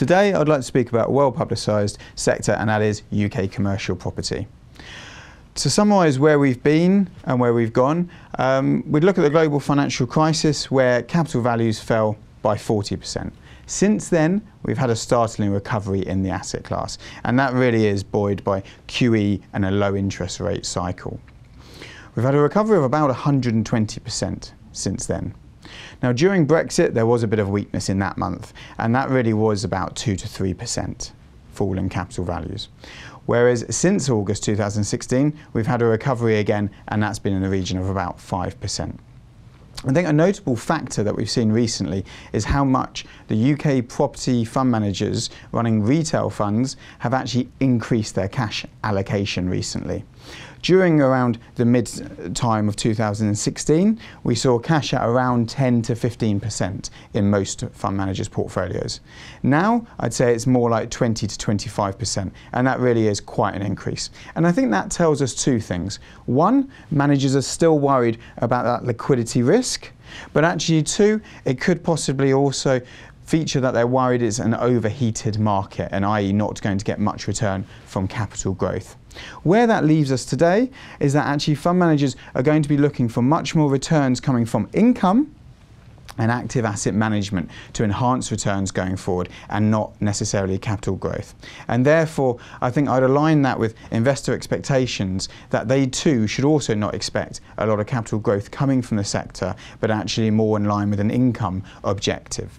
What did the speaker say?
Today I'd like to speak about a well publicised sector and that is UK commercial property. To summarise where we've been and where we've gone, um, we'd look at the global financial crisis where capital values fell by 40%. Since then, we've had a startling recovery in the asset class, and that really is buoyed by QE and a low interest rate cycle. We've had a recovery of about 120% since then. Now, during Brexit, there was a bit of weakness in that month, and that really was about 2 to 3% fall in capital values. Whereas since August 2016, we've had a recovery again, and that's been in the region of about 5%. I think a notable factor that we've seen recently is how much the UK property fund managers running retail funds have actually increased their cash allocation recently. During around the mid time of 2016, we saw cash at around 10 to 15% in most fund managers' portfolios. Now, I'd say it's more like 20 to 25%, and that really is quite an increase. And I think that tells us two things. One, managers are still worried about that liquidity risk, but actually, two, it could possibly also feature that they're worried is an overheated market and i.e. not going to get much return from capital growth. Where that leaves us today is that actually fund managers are going to be looking for much more returns coming from income and active asset management to enhance returns going forward and not necessarily capital growth. And therefore, I think I'd align that with investor expectations that they too should also not expect a lot of capital growth coming from the sector, but actually more in line with an income objective.